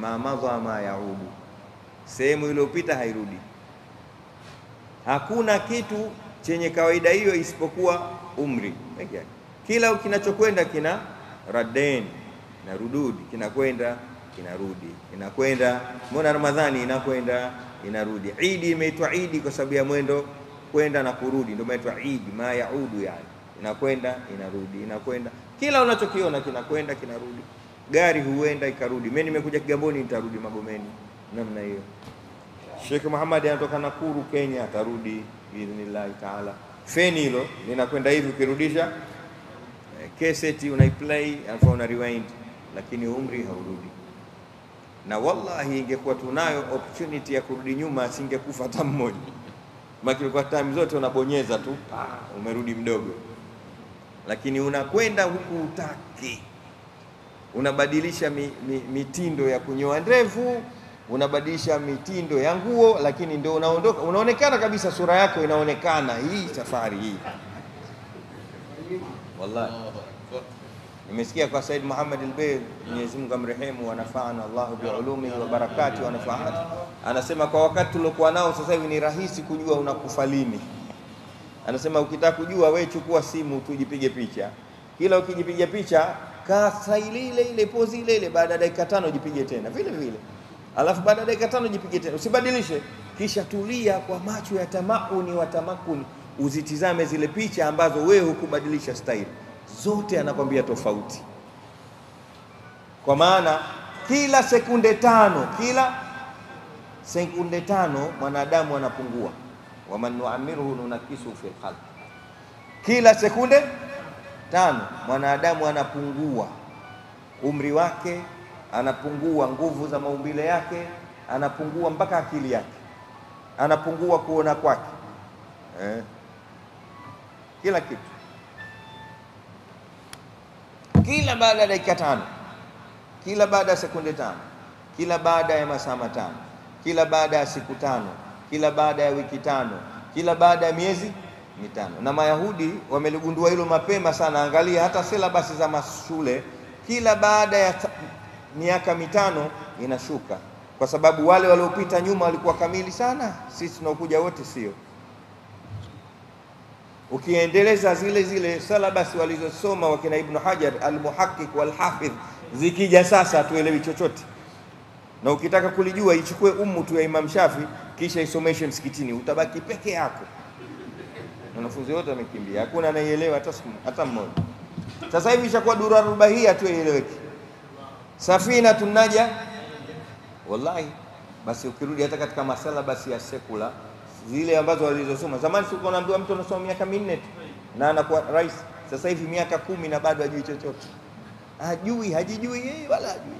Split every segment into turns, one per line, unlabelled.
ma madha ma yaudu, sehemu iliyopita hairudi. Hakuna kitu chenye kawaida hiyo isipokuwa umri. Kila kinachokwenda kina radeni na rududi, kinakwenda kinarudi, kinakwenda. Mbona Ramadhani inakwenda inarudi? Idi imeitwa idi kwa sababu ya mwendo kwenda na kurudi, ndio imeitwa idi, ma yaudu, yani inakwenda inarudi, inakwenda. Kila unachokiona kinakwenda kinarudi. Gari huenda ikarudi. Mimi nimekuja Kigamboni, nitarudi Magomeni, namna hiyo. Sheikh Muhammad anatoka Nakuru Kenya, atarudi biidhnillahi taala. Feni hilo linakwenda hivi, ukirudisha keseti unaiplay alafu una rewind, lakini umri haurudi. Na wallahi, ingekuwa tunayo opportunity ya kurudi nyuma, asingekufa hata mmoja, kwa time zote unabonyeza tu, umerudi mdogo, lakini unakwenda huku utaki, unabadilisha mi, mi, mitindo ya kunyoa ndevu unabadilisha mitindo ya nguo, lakini ndio unaondoka, unaonekana kabisa, sura yako inaonekana hii safari hii. Wallahi nimesikia kwa Said Muhammad al-Bey, Mwenyezi Mungu amrehemu, wanafa'ana Allahu biulumihi wa barakati wa nafaati, anasema kwa wakati tuliokuwa nao sasa hivi ni rahisi kujua unakufa lini. Anasema ukitaka kujua, we chukua simu tujipige picha, kila ukijipiga picha kasa ile ile ile pozi ile ile, baada ya dakika tano jipige tena. Vile vile. Alafu baada ya dakika tano jipige tena, usibadilishe. Kisha tulia kwa macho ya tamauni wa tamakuni, uzitizame zile picha ambazo wewe hukubadilisha staili zote, anakwambia tofauti. Kwa maana kila sekunde tano, kila sekunde tano mwanadamu anapungua, waman nuamiruhu nunakisu fil khalq, kila sekunde tano mwanadamu anapungua. Umri wake anapungua nguvu za maumbile yake, anapungua mpaka akili yake, anapungua kuona kwake, eh, kila kitu, kila baada ya dakika tano, kila baada ya sekunde tano, kila baada ya masaa matano, kila baada ya siku tano, kila baada ya wiki tano, kila baada ya miezi mitano. Na Mayahudi wameligundua hilo mapema sana. Angalia hata silabasi za mashule, kila baada ya miaka mitano inashuka, kwa sababu wale waliopita nyuma walikuwa kamili sana, sisi tunaokuja wote sio. Ukiendeleza zile zile silabasi walizosoma wakina Ibnu Hajar Almuhaqiq Walhafidh, zikija sasa tuelewi chochote, na ukitaka kulijua ichukue umu tu ya Imam Shafi kisha isomeshe msikitini, utabaki peke yako. Wanafunzi wote wamekimbia, hakuna anaielewa hata hata mmoja. Sasa hivi ishakuwa dura rubahia tu ieleweke Safina tunaja wallahi. Basi ukirudi hata katika masala basi ya sekula zile ambazo walizosoma zamani, sikuwa naambiwa mtu anasoma miaka minne tu na anakuwa rais. Sasa hivi miaka kumi na bado hajui chochote, hajui hajijui yeye wala hajui.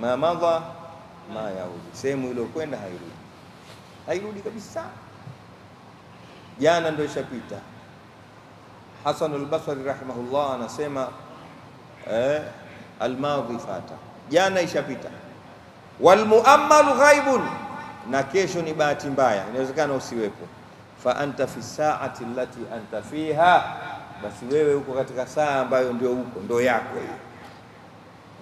ma madha ma yaudi, sehemu iliyokwenda hairudi, hairudi kabisa. Jana ndio ishapita. Hasan al-Basri rahimahullah anasema Eh, almadhi fata, jana ishapita. Walmuammalu ghaibun, na kesho ni bahati mbaya, inawezekana usiwepo. Fa anta fi saati allati anta fiha, basi wewe uko katika saa ambayo ndio uko ndio yako hiyo.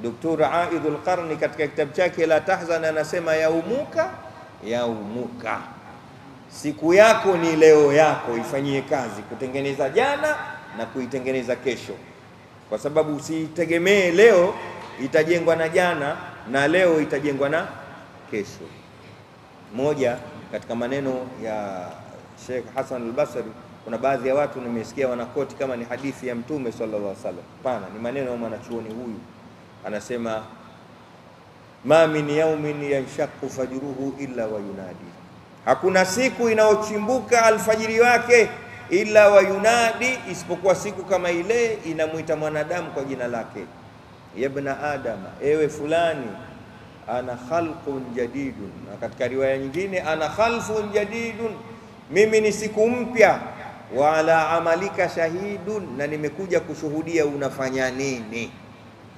Doktor Aidul Qarni katika kitabu chake La Tahzan anasema yaumuka yaumuka, siku yako ni leo yako, ifanyie kazi kutengeneza jana na kuitengeneza kesho kwa sababu usitegemee leo itajengwa na jana na leo itajengwa na kesho. Moja katika maneno ya Sheikh Hassan al-Basri, kuna baadhi ya watu nimesikia wanakoti kama ni hadithi ya Mtume sallallahu alaihi wasallam. Hapana, ni maneno ya mwanachuoni huyu, anasema ma min yaumin yanshaqu fajruhu illa wa yunadi, hakuna siku inayochimbuka alfajiri wake illa wa yunadi, isipokuwa siku kama ile inamwita mwanadamu kwa jina lake, yabna adama, ewe fulani, ana khalqun jadidun. Na katika riwaya nyingine, ana khalfun jadidun, mimi ni siku mpya. Wa ala amalika shahidun, na nimekuja kushuhudia unafanya nini.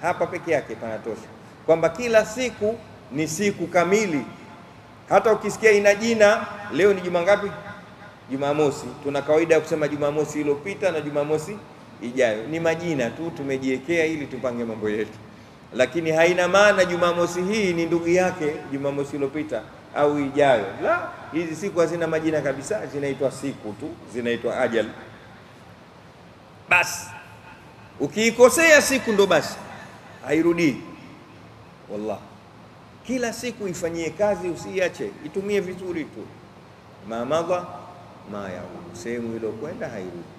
Hapa peke yake panatosha kwamba kila siku ni siku kamili. Hata ukisikia ina jina, leo ni juma ngapi? Jumamosi. Tuna kawaida ya kusema Jumamosi iliyopita na Jumamosi ijayo, ni majina tu tumejiwekea ili tupange mambo yetu. lakini haina maana Jumamosi hii ni ndugu yake Jumamosi iliyopita au ijayo. La, hizi siku hazina majina kabisa, zinaitwa siku tu, zinaitwa ajal. Basi ukiikosea siku ndo basi hairudii. Wallah, kila siku ifanyie kazi, usiiache, itumie vizuri tu. Mamadha ma yaud, sehemu iliyokwenda hairudi.